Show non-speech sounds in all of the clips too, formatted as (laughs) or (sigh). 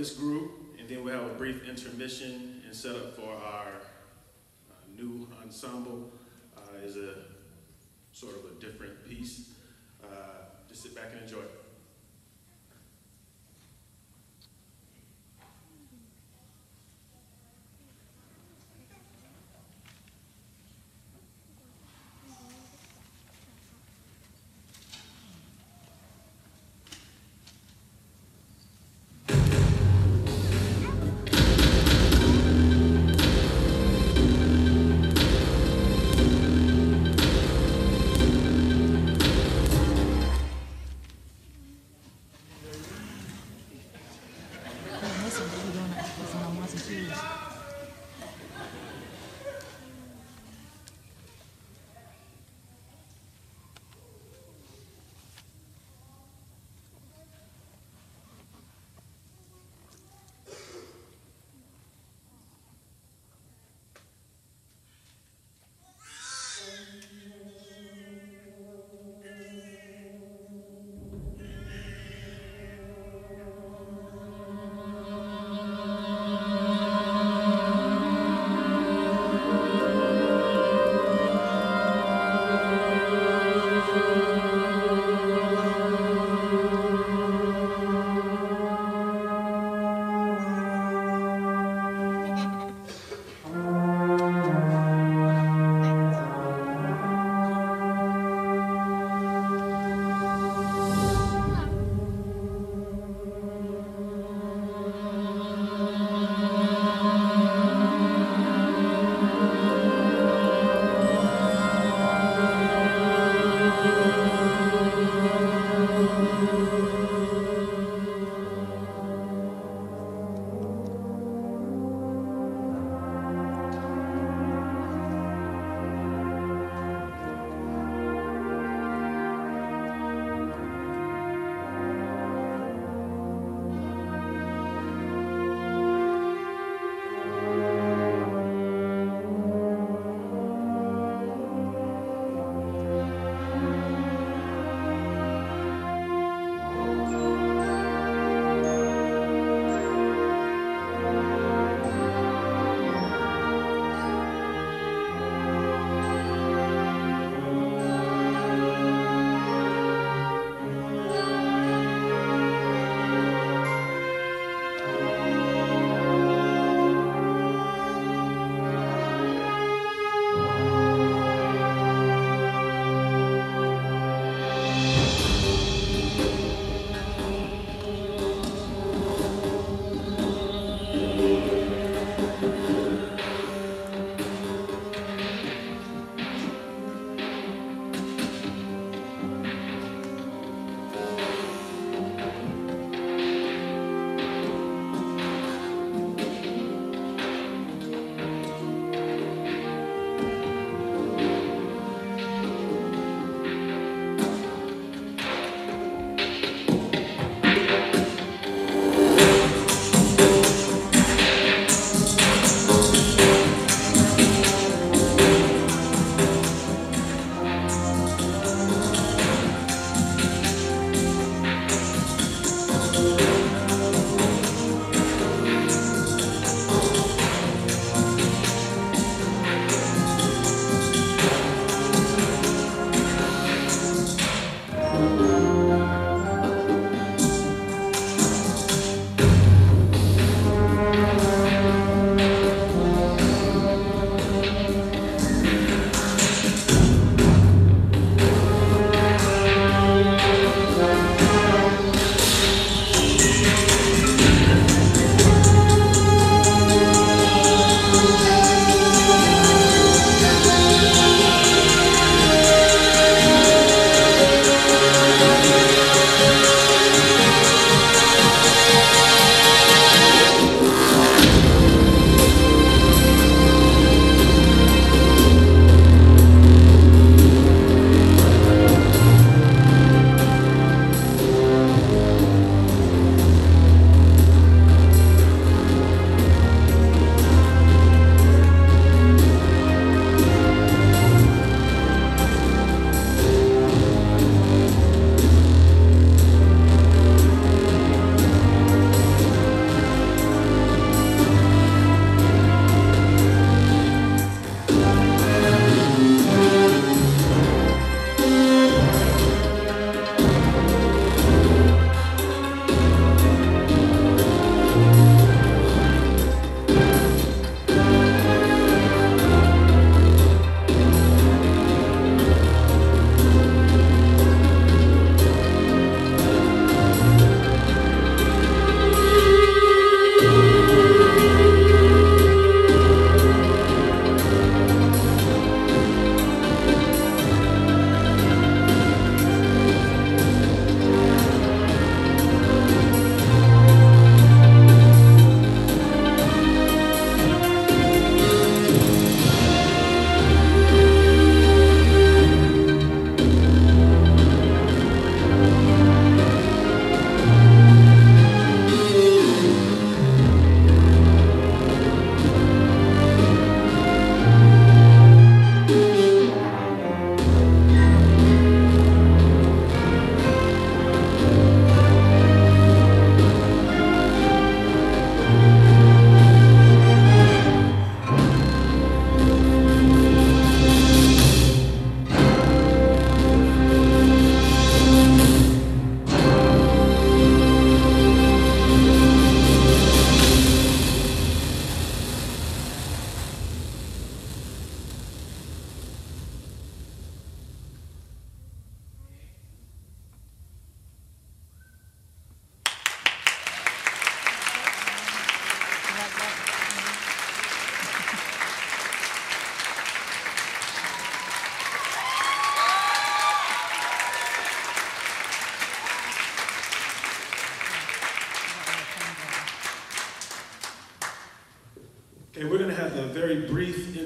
this group, and then we'll have a brief intermission and set up for our uh, new ensemble.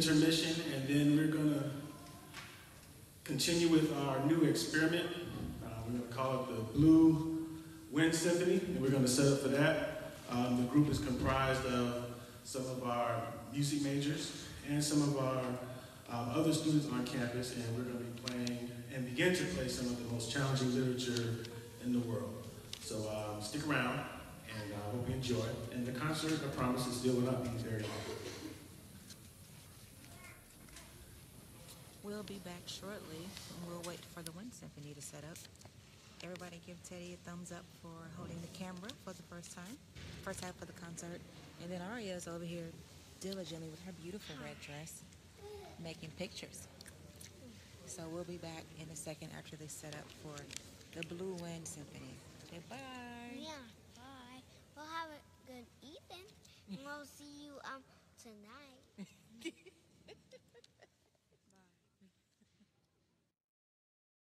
Intermission, and then we're going to continue with our new experiment. Uh, we're going to call it the Blue Wind Symphony, and we're going to set up for that. Um, the group is comprised of some of our music majors and some of our um, other students on campus, and we're going to be playing and begin to play some of the most challenging literature in the world. So um, stick around, and I uh, hope you enjoy. And the concert, I promise, is still not be very long. We'll be back shortly, and we'll wait for the Wind Symphony to set up. Everybody give Teddy a thumbs up for holding the camera for the first time, first half of the concert. And then Aria's over here diligently with her beautiful red dress, making pictures. So we'll be back in a second after they set up for the Blue Wind Symphony. Okay, bye. Yeah, bye. We'll have a good evening. and we'll see you um tonight. (laughs)